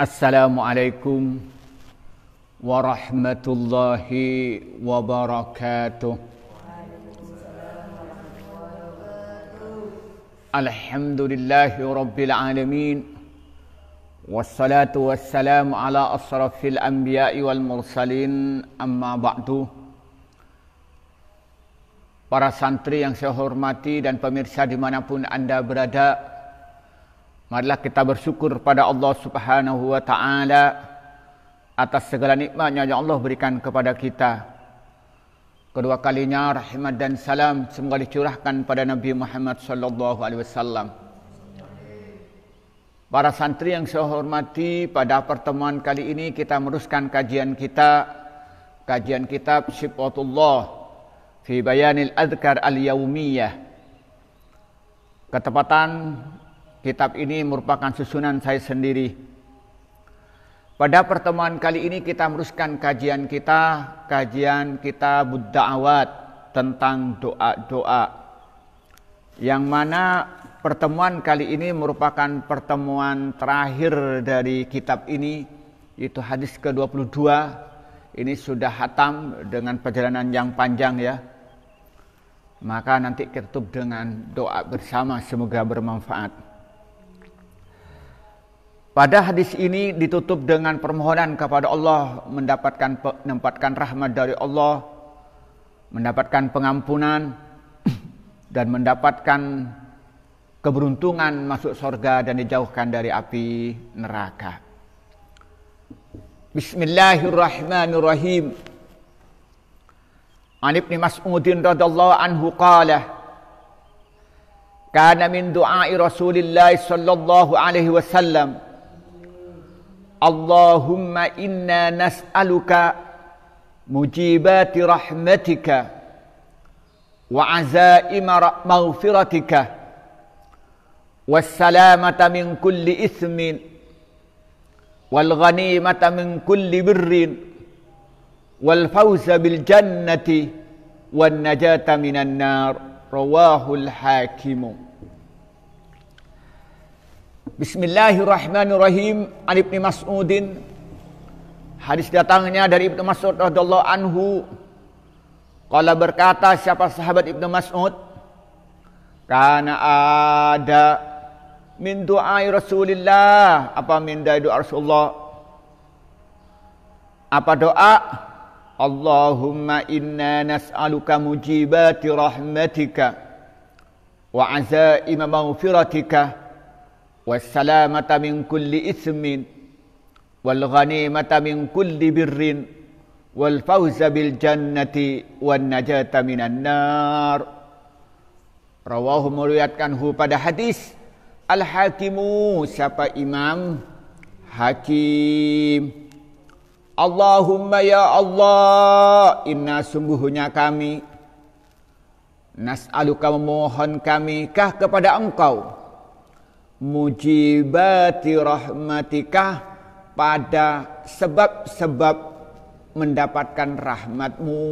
Assalamualaikum warahmatullahi wabarakatuh. Alhamdulillahi rabbil alamin. Wassalatu wassalamu ala asrafil anbiya'i wal mursalin amma ba'du. Para santri yang saya hormati dan pemirsa dimanapun anda berada, marilah kita bersyukur pada Allah subhanahu wa ta'ala atas segala nikmatnya yang Allah berikan kepada kita. Kedua kalinya rahmat dan salam semoga dicurahkan pada Nabi Muhammad sallallahu alaihi wasallam. Para santri yang saya hormati, pada pertemuan kali ini kita meneruskan kajian kita kajian kitab Sifatullah fi Bayanil Adhkar Al-Yaumiyah. Ketepatan kitab ini merupakan susunan saya sendiri pada pertemuan kali ini kita meneruskan kajian kita, kajian kita Buddha'awat tentang doa-doa. Yang mana pertemuan kali ini merupakan pertemuan terakhir dari kitab ini, yaitu hadis ke-22. Ini sudah hatam dengan perjalanan yang panjang ya. Maka nanti kita tutup dengan doa bersama semoga bermanfaat. Pada hadis ini ditutup dengan permohonan kepada Allah mendapatkan menempatkan rahmat dari Allah, mendapatkan pengampunan dan mendapatkan keberuntungan masuk surga dan dijauhkan dari api neraka. Bismillahirrahmanirrahim. An Ibnu Mas'udin radhiyallahu anhu qala Kana min du'ai Rasulillah sallallahu alaihi wasallam Allahumma inna nas'aluka mujibati rahmatika wa azaim maghfiratika wa salamata min kulli ismin wal ghanimata min kulli birrin wal fawza bil jannati wan najata minan nar. Rawahul hakimu. Bismillahirrahmanirrahim. An Ibnu Mas'udin. Hadis datangnya dari Ibnu Mas'ud radhiyallahu anhu. Qala berkata siapa sahabat Ibnu Mas'ud? Karena ada min doa Rasulullah. Apa min doa Rasulullah? Apa doa? Allahumma inna nas'aluka mujibati rahmatika wa azaima maghfiratika wassalamata min kulli ismin wal ghanimata min kulli birrin wal fawza bil jannati wan najata minan nar. Rawahu muriyatkan pada hadis al hakim siapa imam? Hakim. Allahumma ya Allah inna sumbuhnya kami nas'aluka memohon kami kah kepada engkau? Mujibati rahmatikah pada sebab-sebab mendapatkan rahmatmu.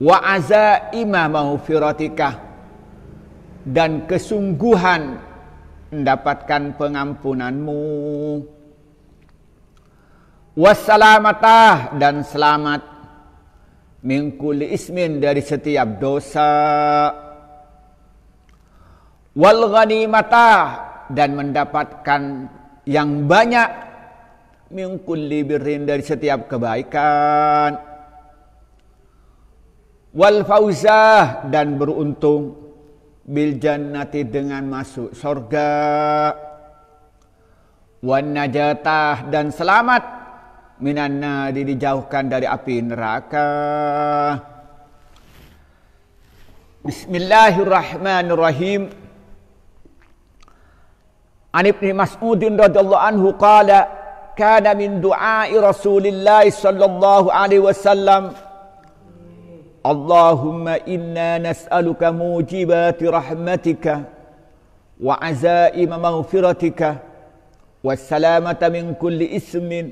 Wa azaima maghfiratikah dan kesungguhan mendapatkan pengampunanmu. Wassalamatah dan selamat mingkuli ismin dari setiap dosa wal ghanimata dan mendapatkan yang banyak. Min kulli birrin dari setiap kebaikan. Wal fauzah dan beruntung. Bil jannati dengan masuk surga. Wan najatah dan selamat. Minan dijauhkan dari api neraka. Bismillahirrahmanirrahim An Ibn Mas'udin radhiyallahu anhu qala kana min du'ai Rasulillah sallallahu alaihi wasallam Allahumma inna nas'aluka mujibati rahmatika wa azaima maghfiratika wa salamata min kulli ismin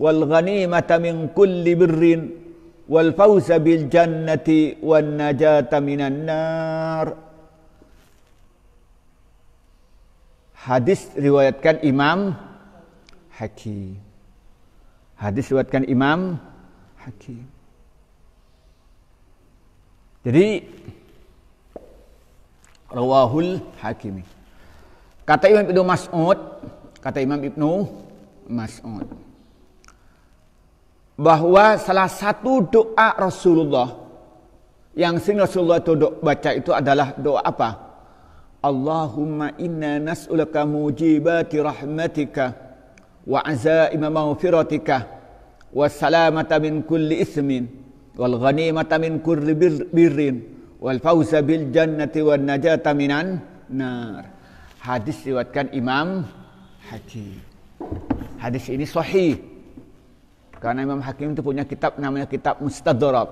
wal ghanimata min kulli birrin wal fawza bil jannati wan najata minan nar Hadis riwayatkan Imam Hakim. Hadis riwayatkan Imam Hakim. Jadi rawahul Hakimi. Kata Imam Ibnu Mas'ud, kata Imam Ibnu Mas'ud bahwa salah satu doa Rasulullah yang sering Rasulullah itu baca itu adalah doa apa? Allahumma inna nas'ulaka mujibati rahmatika wa azaima maghfiratika wa salamata min kulli ismin wal ghanimata min kulli birrin wal fawza bil jannati wan najata minan nar. Hadis riwayatkan Imam Hakim. Hadis ini sahih. Karena Imam Hakim itu punya kitab namanya kitab Mustadrak.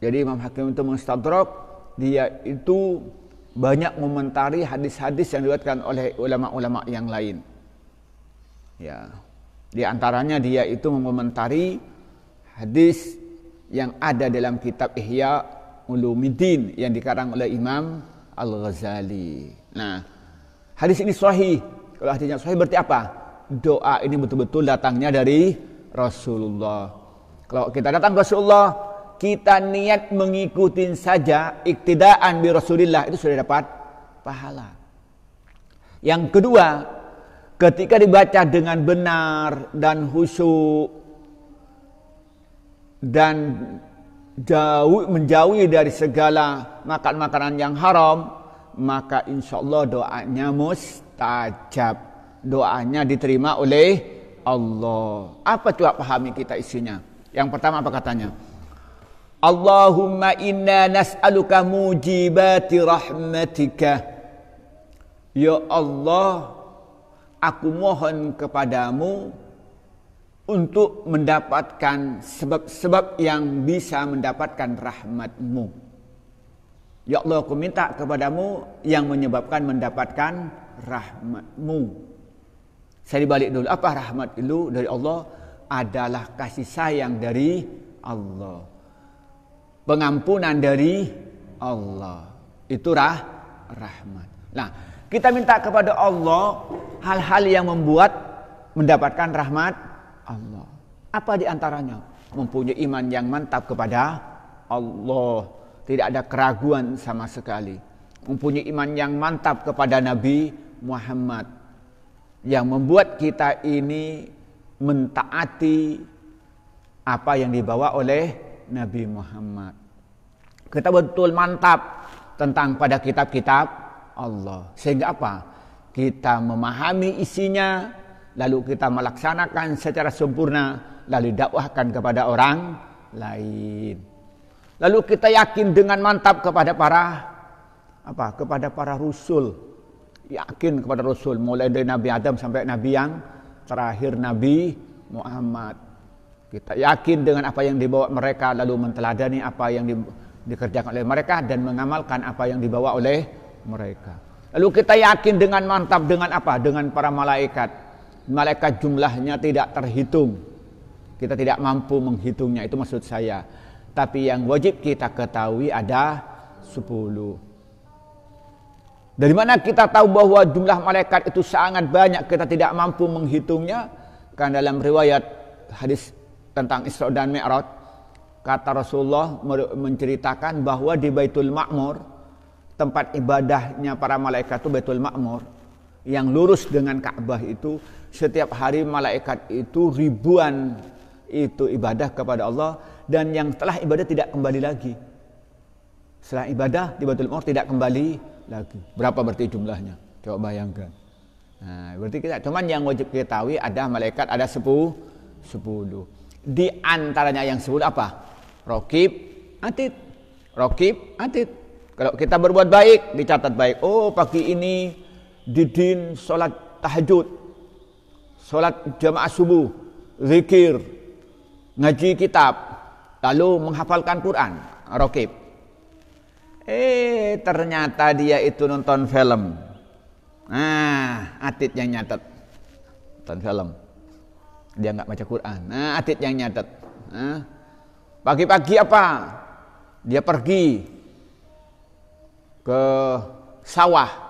Jadi Imam Hakim itu Mustadrak dia itu banyak mengomentari hadis-hadis yang diriwayatkan oleh ulama-ulama yang lain. Ya. Di antaranya dia itu mengomentari hadis yang ada dalam kitab Ihya Ulumuddin yang dikarang oleh Imam Al-Ghazali. Nah, hadis ini sahih. Kalau hadisnya sahih berarti apa? Doa ini betul-betul datangnya dari Rasulullah. Kalau kita datang Rasulullah, kita niat mengikuti saja iktidaan bi Rasulillah itu sudah dapat pahala. Yang kedua, ketika dibaca dengan benar dan khusyuk dan jauh menjauhi dari segala makan makanan yang haram, maka insya Allah doanya mustajab. Doanya diterima oleh Allah. Apa coba pahami kita isinya? Yang pertama apa katanya? Allahumma inna nas'aluka mujibati rahmatika. Ya Allah, aku mohon kepadamu untuk mendapatkan sebab-sebab yang bisa mendapatkan rahmatmu. Ya Allah, aku minta kepadamu yang menyebabkan mendapatkan rahmatmu. Saya dibalik dulu. Apa rahmat itu dari Allah? Adalah kasih sayang dari Allah pengampunan dari Allah. Itu rah, rahmat. Nah, kita minta kepada Allah hal-hal yang membuat mendapatkan rahmat Allah. Apa di antaranya? Mempunyai iman yang mantap kepada Allah. Tidak ada keraguan sama sekali. Mempunyai iman yang mantap kepada Nabi Muhammad. Yang membuat kita ini mentaati apa yang dibawa oleh Nabi Muhammad. Kita betul mantap tentang pada kitab-kitab Allah. Sehingga apa? Kita memahami isinya, lalu kita melaksanakan secara sempurna, lalu dakwahkan kepada orang lain. Lalu kita yakin dengan mantap kepada para apa? Kepada para rasul. Yakin kepada rasul mulai dari Nabi Adam sampai Nabi yang terakhir Nabi Muhammad. Kita yakin dengan apa yang dibawa mereka lalu menteladani apa yang di, dikerjakan oleh mereka dan mengamalkan apa yang dibawa oleh mereka. Lalu kita yakin dengan mantap dengan apa? Dengan para malaikat. Malaikat jumlahnya tidak terhitung. Kita tidak mampu menghitungnya itu maksud saya. Tapi yang wajib kita ketahui ada 10. Dari mana kita tahu bahwa jumlah malaikat itu sangat banyak kita tidak mampu menghitungnya? Karena dalam riwayat hadis tentang Isra dan Mi'raj kata Rasulullah menceritakan bahwa di Baitul Ma'mur tempat ibadahnya para malaikat itu Baitul Ma'mur yang lurus dengan Ka'bah itu setiap hari malaikat itu ribuan itu ibadah kepada Allah dan yang telah ibadah tidak kembali lagi. Setelah ibadah di Baitul Ma'mur tidak kembali lagi. Berapa berarti jumlahnya? Coba bayangkan. Nah berarti kita cuman yang wajib kita tahu ada malaikat ada sepuluh sepuluh di antaranya yang sebut apa? Rokib, atid. Rokib, atid. Kalau kita berbuat baik, dicatat baik. Oh, pagi ini didin sholat tahajud. Sholat jamaah subuh. Zikir. Ngaji kitab. Lalu menghafalkan Quran. Rokib. Eh, ternyata dia itu nonton film. Nah, atid yang nyatet. Nonton film dia nggak baca Quran. Nah, atit yang nyatet. Nah, pagi-pagi apa? Dia pergi ke sawah.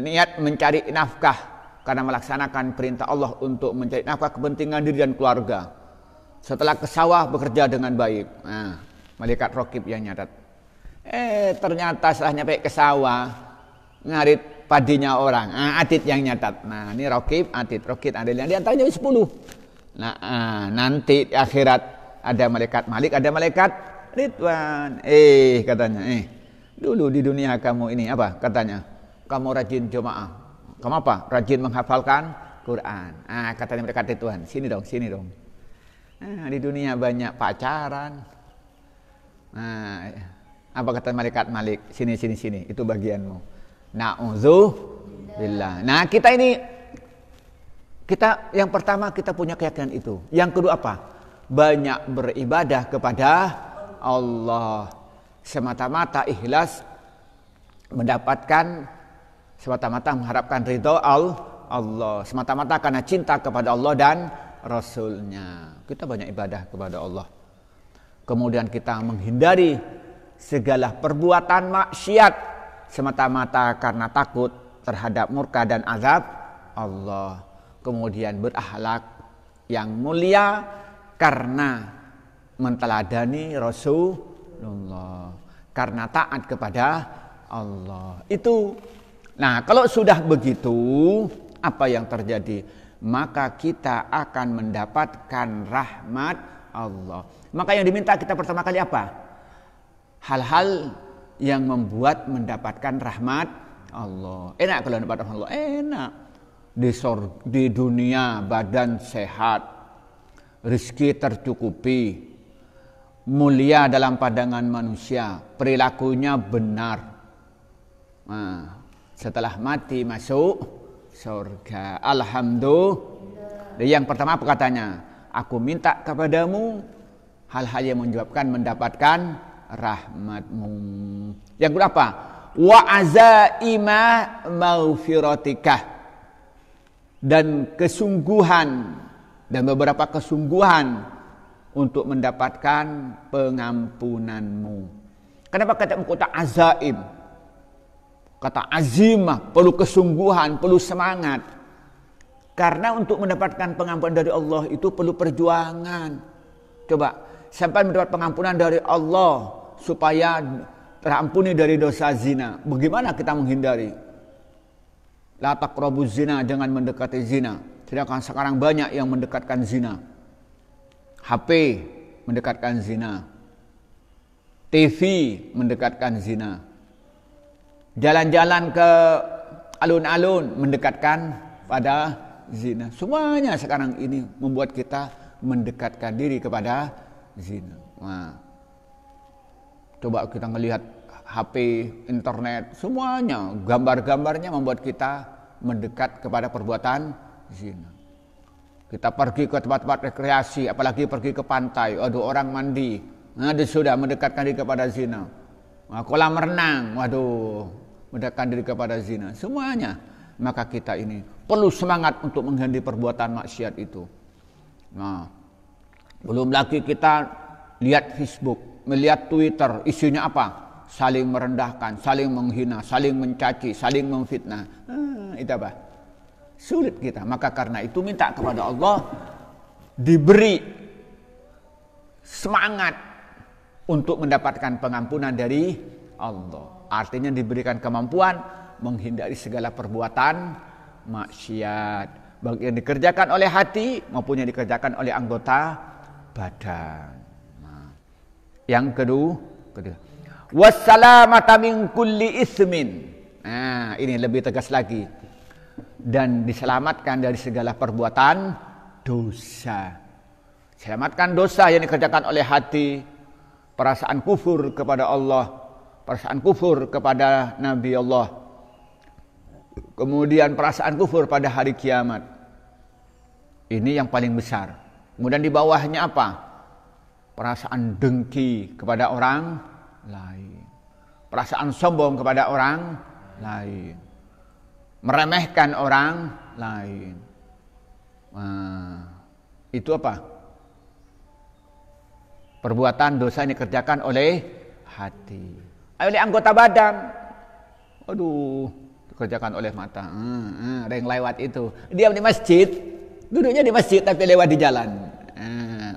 niat mencari nafkah karena melaksanakan perintah Allah untuk mencari nafkah kepentingan diri dan keluarga. Setelah ke sawah bekerja dengan baik. Nah, malaikat rokib yang nyatat. Eh ternyata setelah nyampe ke sawah ngarit padinya orang. Nah, adit yang nyatat. Nah ini rokib, adit, rokib, adit yang di antaranya 10. Nah ah, nanti di akhirat ada malaikat malik, ada malaikat Ridwan. Eh katanya, eh dulu di dunia kamu ini apa katanya? Kamu rajin jemaah. Kamu apa? Rajin menghafalkan Quran. Ah katanya mereka Ridwan. Sini dong, sini dong. Nah, di dunia banyak pacaran. Nah, apa kata malaikat Malik? Sini sini sini, itu bagianmu. Nauzubillah. Nah, kita ini kita yang pertama kita punya keyakinan itu. Yang kedua apa? Banyak beribadah kepada Allah. Semata-mata ikhlas mendapatkan semata-mata mengharapkan ridho Allah. Semata-mata karena cinta kepada Allah dan Rasulnya. Kita banyak ibadah kepada Allah. Kemudian kita menghindari segala perbuatan maksiat semata-mata karena takut terhadap murka dan azab Allah. Kemudian berakhlak yang mulia karena menteladani Rasulullah. Karena taat kepada Allah. Itu Nah, kalau sudah begitu, apa yang terjadi? maka kita akan mendapatkan rahmat Allah. Maka yang diminta kita pertama kali apa? Hal-hal yang membuat mendapatkan rahmat Allah. Enak kalau dapat rahmat Allah, enak. Di, sor, di dunia badan sehat, rezeki tercukupi, mulia dalam pandangan manusia, perilakunya benar. Nah, setelah mati masuk surga. Alhamdulillah. Yang pertama apa katanya? Aku minta kepadamu hal-hal yang menyebabkan mendapatkan rahmatmu. Yang kedua apa? Wa azaima maufiratikah. Dan kesungguhan dan beberapa kesungguhan untuk mendapatkan pengampunanmu. Kenapa kata kota azaim? kata azimah, perlu kesungguhan, perlu semangat. Karena untuk mendapatkan pengampunan dari Allah itu perlu perjuangan. Coba, sampai mendapat pengampunan dari Allah supaya terampuni dari dosa zina. Bagaimana kita menghindari? La taqrabu zina, jangan mendekati zina. Sedangkan sekarang banyak yang mendekatkan zina. HP mendekatkan zina. TV mendekatkan zina jalan-jalan ke alun-alun mendekatkan pada zina. Semuanya sekarang ini membuat kita mendekatkan diri kepada zina. Nah, coba kita melihat HP, internet, semuanya gambar-gambarnya membuat kita mendekat kepada perbuatan zina. Kita pergi ke tempat-tempat rekreasi, apalagi pergi ke pantai, aduh orang mandi, nah, sudah mendekatkan diri kepada zina. Kolam renang, waduh, mendekatkan diri kepada zina, semuanya. Maka kita ini perlu semangat untuk menghindari perbuatan maksiat itu. Nah, belum lagi kita lihat Facebook, melihat Twitter, isinya apa? Saling merendahkan, saling menghina, saling mencaci, saling memfitnah. Ah, itu apa? Sulit kita. Maka karena itu minta kepada Allah diberi semangat untuk mendapatkan pengampunan dari Allah. Artinya diberikan kemampuan menghindari segala perbuatan maksiat. Baik yang dikerjakan oleh hati maupun yang dikerjakan oleh anggota badan. Yang kedua, kedua. Wassalamata min kulli ismin. Nah, ini lebih tegas lagi. Dan diselamatkan dari segala perbuatan dosa. Selamatkan dosa yang dikerjakan oleh hati, perasaan kufur kepada Allah, perasaan kufur kepada Nabi Allah. Kemudian perasaan kufur pada hari kiamat. Ini yang paling besar. Kemudian di bawahnya apa? Perasaan dengki kepada orang lain. Perasaan sombong kepada orang lain. Meremehkan orang lain. Nah, itu apa? Perbuatan dosa yang dikerjakan oleh hati oleh anggota badan. Aduh, kerjakan oleh mata. Hmm, hmm, ada yang lewat itu. Diam di masjid, duduknya di masjid tapi lewat di jalan.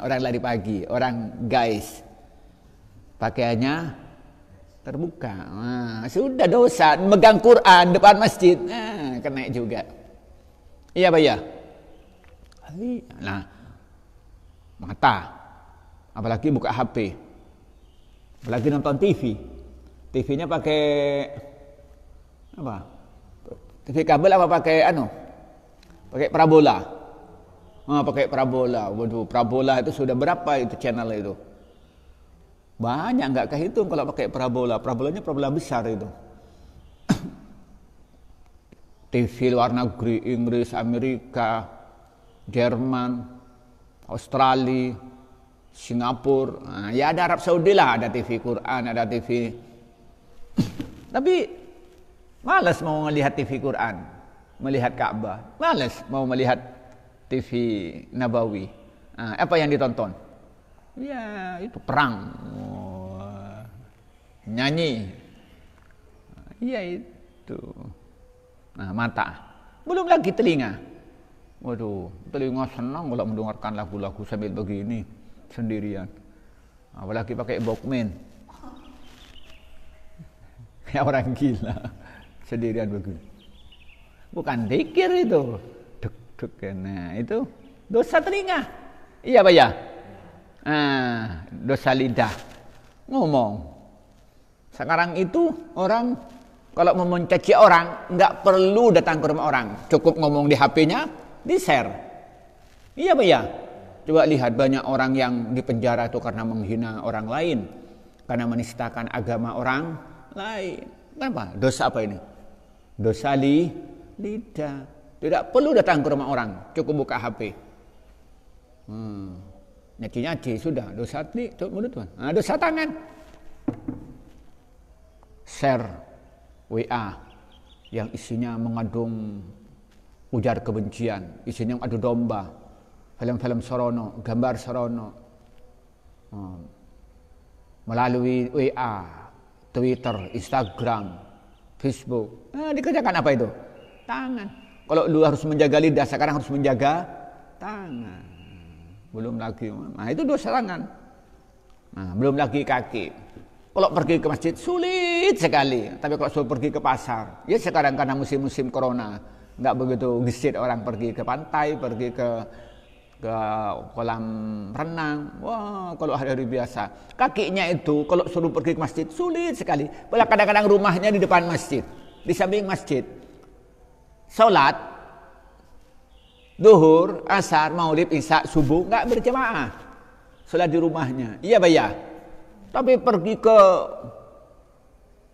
Orang lari pagi, orang guys. Pakaiannya terbuka. Nah, sudah dosa megang Quran depan masjid. Nah, kena juga. Iya, Pak ya? Nah, mata. Apalagi buka HP. Apalagi nonton TV. TV-nya pakai apa? TV kabel apa pakai anu? Pakai parabola. Ah, pakai parabola. Waduh, parabola itu sudah berapa itu channel itu? Banyak nggak kehitung kalau pakai parabola. Parabolanya parabola besar itu. TV luar negeri, Inggris, Amerika, Jerman, Australia, Singapura, nah, ya ada Arab Saudi lah, ada TV Quran, ada TV. Tapi malas mau melihat TV Quran, melihat Ka'bah, malas mau melihat TV Nabawi. Nah, apa yang ditonton? Ya itu perang, oh, nyanyi, ya itu. Nah mata, belum lagi telinga. Waduh, telinga senang kalau mendengarkan lagu-lagu sambil begini sendirian. Apalagi pakai Walkman. Kayak orang gila sendirian begini. Bukan dikir itu. Duk, nah itu dosa telinga. Iya Pak ya? Ah, dosa lidah. Ngomong. Sekarang itu orang kalau mau mencaci orang nggak perlu datang ke rumah orang. Cukup ngomong di HP-nya, di share. Iya Pak ya? Coba lihat banyak orang yang dipenjara itu karena menghina orang lain. Karena menistakan agama orang lain. Kenapa? Dosa apa ini? Dosa li, lidah. Tidak perlu datang ke rumah orang. Cukup buka HP. Hmm. Nyaci-nyaci sudah. Dosa li, mulut tuan. Nah, dosa tangan. Share WA yang isinya mengandung ujar kebencian, isinya adu domba, film-film sorono, gambar sorono, hmm. melalui WA, Twitter, Instagram, Facebook. Nah, dikerjakan apa itu? Tangan. Kalau dulu harus menjaga lidah, sekarang harus menjaga tangan. Belum lagi, nah itu dosa tangan. Nah, belum lagi kaki. Kalau pergi ke masjid sulit sekali. Tapi kalau suruh pergi ke pasar, ya sekarang karena musim-musim corona, nggak begitu gesit orang pergi ke pantai, pergi ke ke kolam renang. Wah, kalau hari-hari biasa. Kakinya itu kalau suruh pergi ke masjid sulit sekali. Padahal kadang-kadang rumahnya di depan masjid, di samping masjid. Salat duhur, asar, maulid, isya, subuh nggak berjamaah. Salat di rumahnya. Iya, bayar. Tapi pergi ke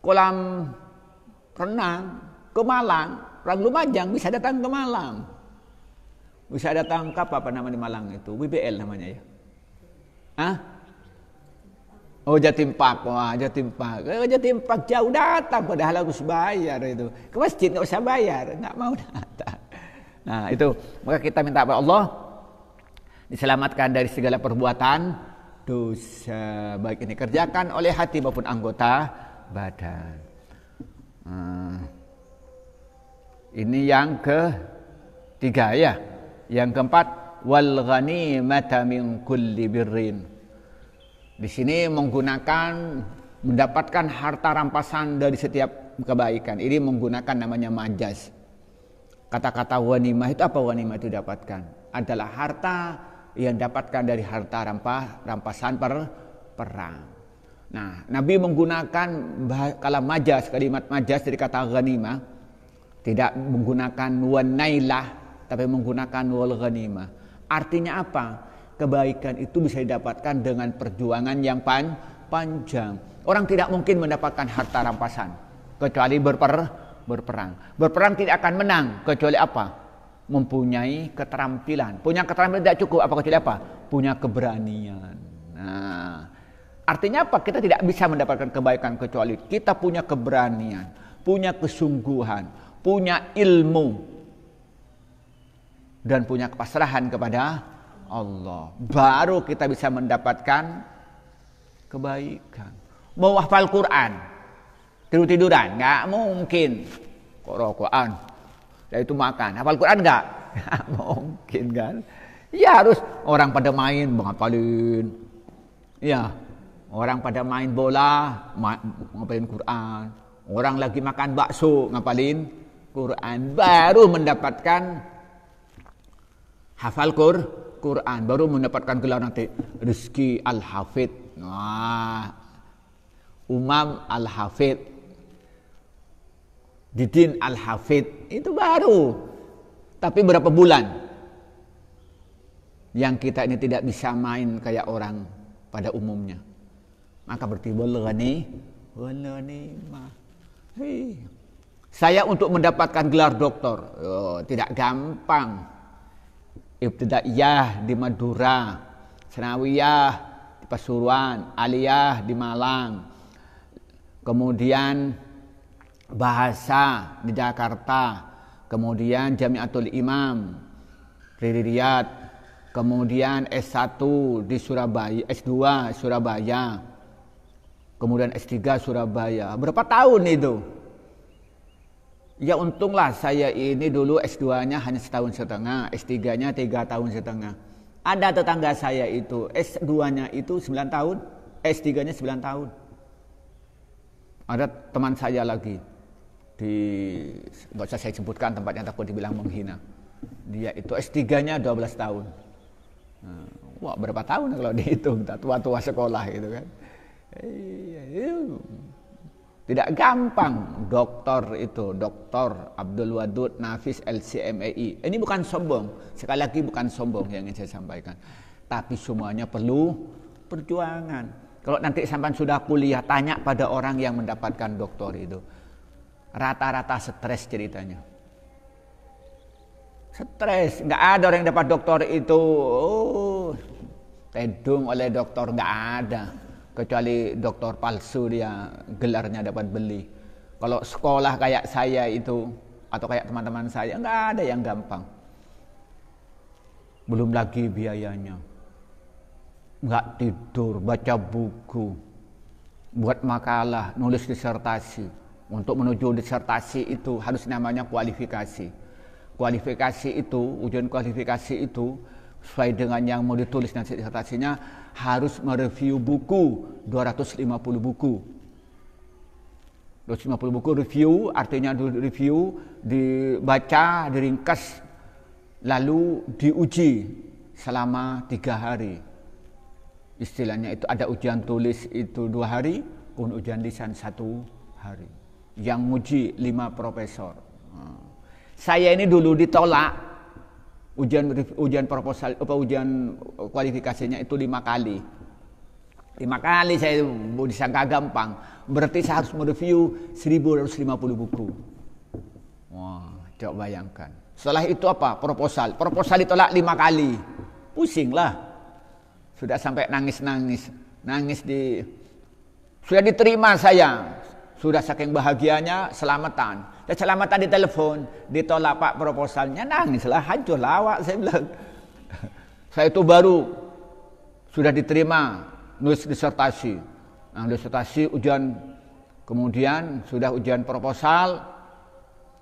kolam renang, ke Malang, Orang Lumajang bisa datang ke Malang. Bisa datang ke apa, apa nama di Malang itu? WBL namanya ya. Hah? Oh Jatim Park, wah Jatim Park. Oh, Jatim Park jauh datang padahal harus bayar itu. Ke masjid nggak usah bayar, nggak mau datang. Nah itu maka kita minta kepada Allah diselamatkan dari segala perbuatan dosa baik ini kerjakan oleh hati maupun anggota badan. Hmm. Ini yang ketiga ya. Yang keempat wal ghanimata min kulli birrin. Di sini menggunakan mendapatkan harta rampasan dari setiap kebaikan. Ini menggunakan namanya majas. Kata-kata wanimah itu apa wanimah itu dapatkan? Adalah harta yang dapatkan dari harta rampah, rampasan per perang. Nah, Nabi menggunakan kala majas, kalimat majas dari kata ghanimah tidak menggunakan wanailah tapi menggunakan wal ghanimah. Artinya apa? Kebaikan itu bisa didapatkan dengan perjuangan yang pan panjang. Orang tidak mungkin mendapatkan harta rampasan kecuali berper berperang. Berperang tidak akan menang kecuali apa? Mempunyai keterampilan. Punya keterampilan tidak cukup apa kecuali apa? Punya keberanian. Nah, artinya apa? Kita tidak bisa mendapatkan kebaikan kecuali kita punya keberanian, punya kesungguhan, punya ilmu dan punya kepasrahan kepada Allah. Baru kita bisa mendapatkan kebaikan. Mau hafal Quran, tidur-tiduran, nggak mungkin. Quran. Dan itu makan. Hafal Quran enggak? Mungkin kan. Ya harus orang pada main ngapalin. Ya, orang pada main bola ngapalin Quran. Orang lagi makan bakso ngapalin Quran. Baru mendapatkan hafal Quran. Baru mendapatkan gelar nanti rezeki al-hafid. Nah, Umam al-hafid. Didin al-hafid. Itu baru. Tapi berapa bulan? yang kita ini tidak bisa main kayak orang pada umumnya. Maka berarti bolani, bolani mah. Saya untuk mendapatkan gelar doktor oh, tidak gampang. Ibtidaiyah di Madura, Senawiyah di Pasuruan, Aliyah di Malang. Kemudian bahasa di Jakarta, kemudian Jamiatul Imam di kemudian S1 di Surabaya, S2 Surabaya, kemudian S3 Surabaya. Berapa tahun itu? Ya untunglah saya ini dulu S2-nya hanya setahun setengah, S3-nya tiga tahun setengah. Ada tetangga saya itu S2-nya itu 9 tahun, S3-nya 9 tahun. Ada teman saya lagi di nggak usah saya sebutkan tempatnya takut dibilang menghina. Dia itu S3-nya 12 tahun. Nah, wah berapa tahun kalau dihitung tua-tua sekolah gitu kan. Iya, iya. Tidak gampang doktor itu, doktor Abdul Wadud Nafis LCMEI. Ini bukan sombong, sekali lagi bukan sombong yang ingin saya sampaikan. Tapi semuanya perlu perjuangan. Kalau nanti sampai sudah kuliah, tanya pada orang yang mendapatkan doktor itu. Rata-rata stres ceritanya. Stres, nggak ada orang yang dapat dokter itu. Oh, tedung oleh dokter nggak ada. Kecuali dokter palsu dia gelarnya dapat beli. Kalau sekolah kayak saya itu atau kayak teman-teman saya nggak ada yang gampang. Belum lagi biayanya. Nggak tidur, baca buku, buat makalah, nulis disertasi. Untuk menuju disertasi itu harus namanya kualifikasi kualifikasi itu, ujian kualifikasi itu sesuai dengan yang mau ditulis nanti disertasinya harus mereview buku 250 buku. 250 buku review artinya review dibaca, diringkas lalu diuji selama tiga hari. Istilahnya itu ada ujian tulis itu dua hari, kemudian ujian lisan satu hari. Yang uji lima profesor. Hmm. Saya ini dulu ditolak ujian ujian proposal apa ujian kualifikasinya itu lima kali. Lima kali saya disangka gampang. Berarti saya harus mereview 1250 buku. Wah, coba bayangkan. Setelah itu apa? Proposal. Proposal ditolak lima kali. Pusing lah. Sudah sampai nangis-nangis. Nangis di... Sudah diterima saya. Sudah saking bahagianya, selamatan. Dan selama tadi telepon, ditolak pak proposalnya, nangislah, hancur lawak saya bilang. saya itu baru sudah diterima nulis disertasi. Nah, disertasi ujian kemudian sudah ujian proposal.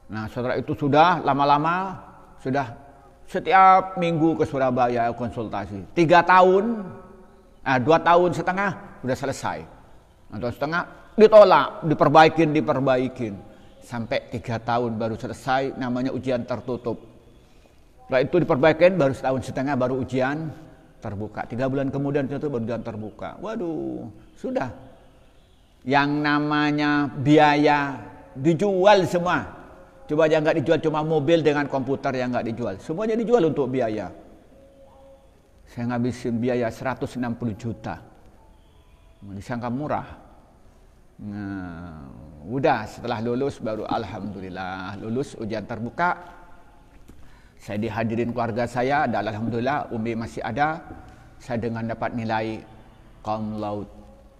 Nah, setelah itu sudah lama-lama sudah setiap minggu ke Surabaya konsultasi. Tiga tahun, nah, dua tahun setengah sudah selesai. Atau setengah ditolak, diperbaikin, diperbaikin sampai tiga tahun baru selesai namanya ujian tertutup. Setelah itu diperbaikin baru setahun setengah baru ujian terbuka. Tiga bulan kemudian itu baru ujian terbuka. Waduh sudah. Yang namanya biaya dijual semua. Coba aja nggak dijual cuma mobil dengan komputer yang nggak dijual. Semuanya dijual untuk biaya. Saya ngabisin biaya 160 juta. Disangka murah. Nah Udah setelah lulus baru alhamdulillah lulus ujian terbuka. Saya dihadirin keluarga saya dan alhamdulillah Umi masih ada. Saya dengan dapat nilai kaum laut.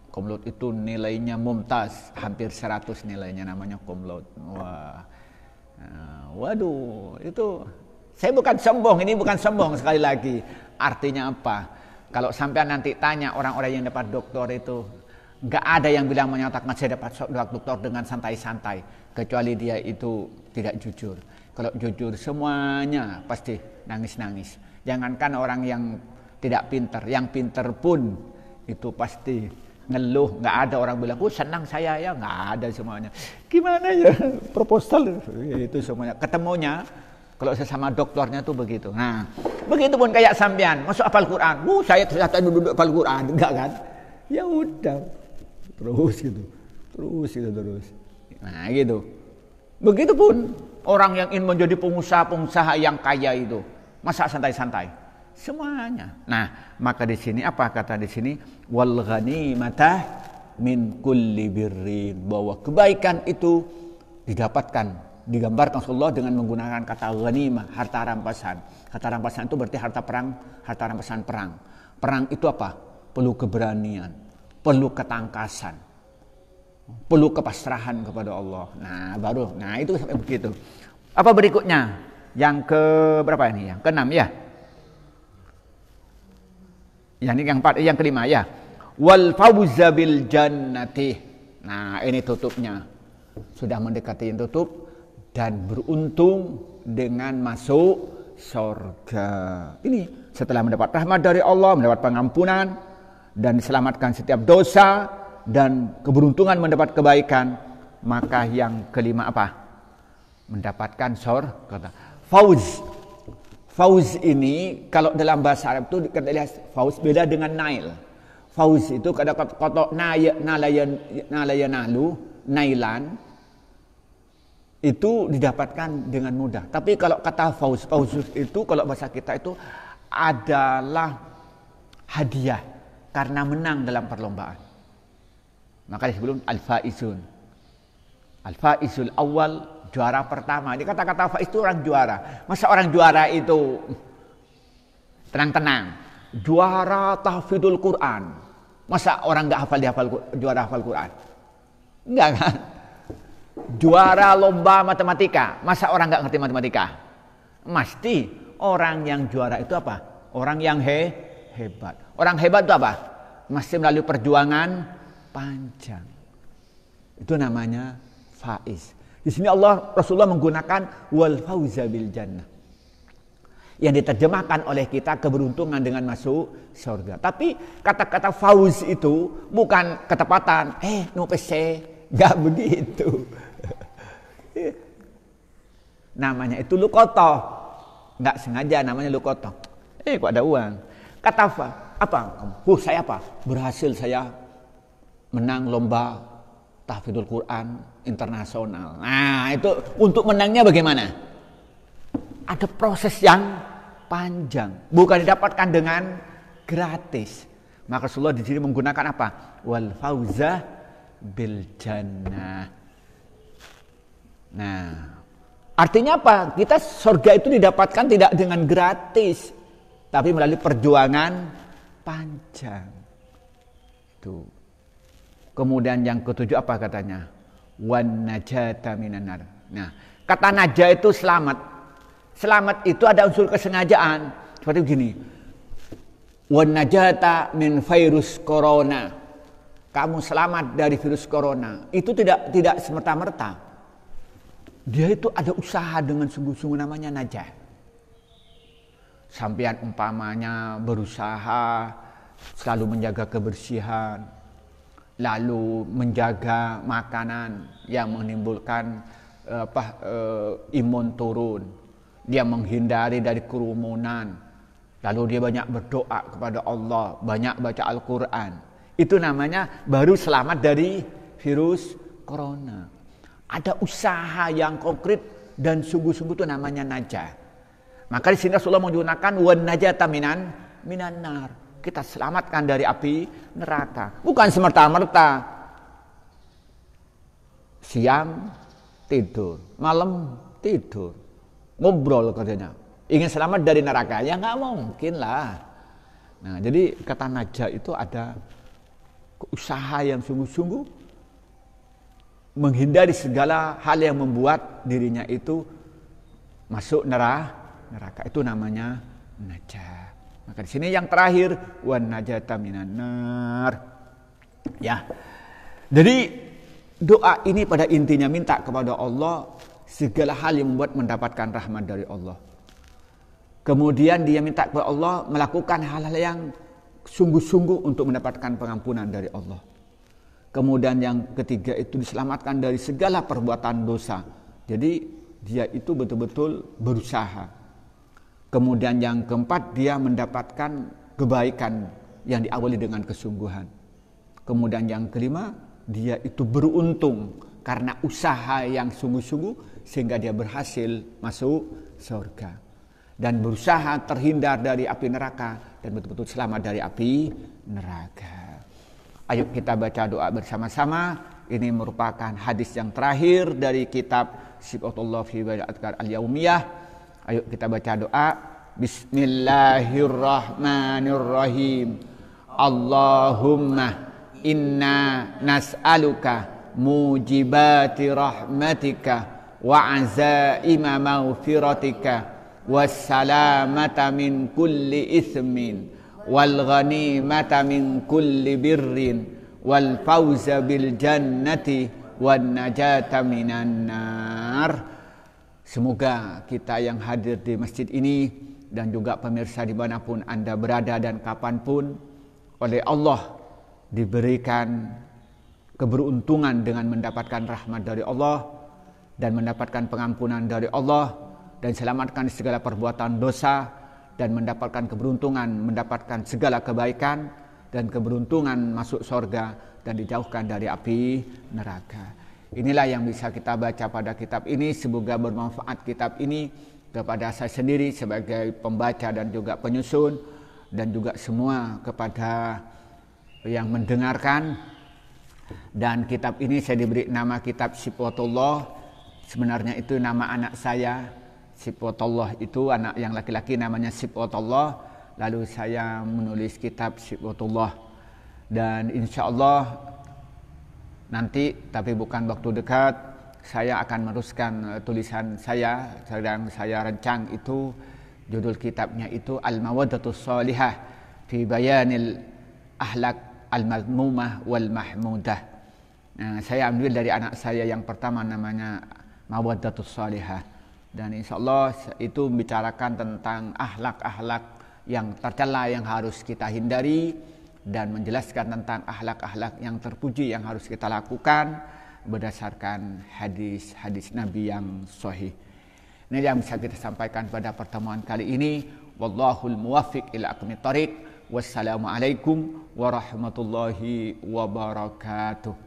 Kaum laut itu nilainya mumtaz, hampir 100 nilainya namanya kaum laut. Wah. Nah, waduh, itu saya bukan sombong, ini bukan sombong sekali lagi. Artinya apa? Kalau sampai nanti tanya orang-orang yang dapat doktor itu, Gak ada yang bilang menyatakan saya dapat doktor dengan santai-santai. kecuali dia itu tidak jujur. Kalau jujur semuanya pasti nangis-nangis. Jangankan orang yang tidak pinter, yang pinter pun itu pasti ngeluh. Nggak ada orang bilang, oh senang saya ya, nggak ada semuanya. Gimana ya proposal itu semuanya. Ketemunya kalau sesama dokternya tuh begitu. Nah, begitu pun kayak sampean masuk apal Quran. Uh, saya ternyata duduk apal Quran, enggak kan? Ya udah, terus gitu, terus gitu terus. Nah gitu. Begitupun orang yang ingin menjadi pengusaha-pengusaha yang kaya itu, masa santai-santai? Semuanya. Nah, maka di sini apa kata di sini? Wal ghanimata min kulli birrin. Bahwa kebaikan itu didapatkan digambarkan Allah dengan menggunakan kata ghanimah, harta rampasan. Harta rampasan itu berarti harta perang, harta rampasan perang. Perang itu apa? Perlu keberanian, perlu ketangkasan, perlu kepasrahan kepada Allah. Nah, baru. Nah, itu sampai begitu. Apa berikutnya? Yang ke berapa ini? Yang keenam ya. Yang ini yang empat, yang kelima ya. Wal fawza bil jannati. Nah, ini tutupnya. Sudah mendekati yang tutup dan beruntung dengan masuk surga. Ini setelah mendapat rahmat dari Allah, mendapat pengampunan dan diselamatkan setiap dosa, dan keberuntungan mendapat kebaikan, maka yang kelima apa? Mendapatkan sor kata fauz. Fauz ini kalau dalam bahasa Arab itu dikatakan fauz beda dengan nail. Fauz itu kada kata naya nalayan nalayan nalu nailan itu didapatkan dengan mudah. Tapi kalau kata fauz, fauz itu kalau bahasa kita itu adalah hadiah karena menang dalam perlombaan. Maka sebelum al-faizun. Al-faizul awal juara pertama. Ini kata-kata faiz itu orang juara. Masa orang juara itu tenang-tenang. Juara tahfidul Quran. Masa orang nggak hafal dihafal juara hafal Quran? Enggak kan? Juara lomba matematika. Masa orang nggak ngerti matematika? Mesti orang yang juara itu apa? Orang yang he hebat. Orang hebat itu apa? Masih melalui perjuangan panjang. Itu namanya faiz. Di sini Allah Rasulullah menggunakan wal fauza bil jannah. Yang diterjemahkan oleh kita keberuntungan dengan masuk surga. Tapi kata-kata fauz itu bukan ketepatan. Eh, no pese. Gak begitu. namanya itu lukoto. Gak sengaja namanya lukoto. Eh, kok ada uang. Kata apa? Uh, saya apa? Berhasil saya menang lomba tahfidzul Quran internasional. Nah, itu untuk menangnya bagaimana? Ada proses yang panjang, bukan didapatkan dengan gratis. Maka Rasulullah di sini menggunakan apa? Wal fauza bil jannah. Nah, artinya apa? Kita surga itu didapatkan tidak dengan gratis, tapi melalui perjuangan panjang. Tuh. Kemudian yang ketujuh apa katanya? Wan najata minanar. Nah, kata naja itu selamat. Selamat itu ada unsur kesengajaan. Seperti begini. Wan najata min virus corona. Kamu selamat dari virus corona. Itu tidak tidak semerta-merta. Dia itu ada usaha dengan sungguh-sungguh namanya najah. Sampian umpamanya berusaha selalu menjaga kebersihan, lalu menjaga makanan yang menimbulkan eh, apa uh, imun turun. Dia menghindari dari kerumunan. Lalu dia banyak berdoa kepada Allah banyak baca Al-Qur'an. Itu namanya baru selamat dari virus corona. Ada usaha yang konkret dan sungguh-sungguh itu namanya najah maka di sini Rasulullah menggunakan wan najata minan minan nar kita selamatkan dari api neraka. Bukan semerta-merta siang tidur, malam tidur, ngobrol katanya. Ingin selamat dari neraka ya nggak mungkin lah. Nah, jadi kata naja itu ada usaha yang sungguh-sungguh menghindari segala hal yang membuat dirinya itu masuk neraka. Neraka itu namanya najah. Maka di sini yang terakhir wan najata minan nar. Ya. Jadi doa ini pada intinya minta kepada Allah segala hal yang membuat mendapatkan rahmat dari Allah. Kemudian dia minta kepada Allah melakukan hal-hal yang sungguh-sungguh untuk mendapatkan pengampunan dari Allah. Kemudian yang ketiga itu diselamatkan dari segala perbuatan dosa. Jadi dia itu betul-betul berusaha. Kemudian yang keempat dia mendapatkan kebaikan yang diawali dengan kesungguhan. Kemudian yang kelima dia itu beruntung karena usaha yang sungguh-sungguh sehingga dia berhasil masuk surga dan berusaha terhindar dari api neraka dan betul-betul selamat dari api neraka. Ayo kita baca doa bersama-sama. Ini merupakan hadis yang terakhir dari kitab Sifatullah fi al-Yaumiyah. Ayo kita baca doa. Bismillahirrahmanirrahim. Allahumma inna nas'aluka mujibati rahmatika wa azaima maghfiratika wassalamata min kulli ithmin wal ghanimata min kulli birrin wal fawza bil jannati wan najata minan nar Semoga kita yang hadir di masjid ini dan juga pemirsa di mana pun anda berada dan kapan pun oleh Allah diberikan keberuntungan dengan mendapatkan rahmat dari Allah dan mendapatkan pengampunan dari Allah dan selamatkan segala perbuatan dosa dan mendapatkan keberuntungan mendapatkan segala kebaikan dan keberuntungan masuk sorga dan dijauhkan dari api neraka. Inilah yang bisa kita baca pada kitab ini. Semoga bermanfaat kitab ini kepada saya sendiri sebagai pembaca dan juga penyusun dan juga semua kepada yang mendengarkan. Dan kitab ini saya diberi nama kitab Sipotullah sebenarnya itu nama anak saya Sipotullah itu anak yang laki-laki namanya Sipotullah lalu saya menulis kitab Sipotullah dan insya Allah nanti tapi bukan waktu dekat saya akan meneruskan eh, tulisan saya sedang saya rencang itu judul kitabnya itu Al-Mawaddatus Salihah fi Bayanil Ahlak al-mazmumah wal mahmudah. Nah, saya ambil dari anak saya yang pertama namanya Mawaddatus Salihah. Dan insya Allah itu membicarakan tentang ahlak-ahlak yang tercela yang harus kita hindari dan menjelaskan tentang ahlak-ahlak yang terpuji yang harus kita lakukan berdasarkan hadis-hadis Nabi yang sahih. Ini yang bisa kita sampaikan pada pertemuan kali ini. Wallahul muwafiq ila aqmit Wassalamualaikum warahmatullahi wabarakatuh.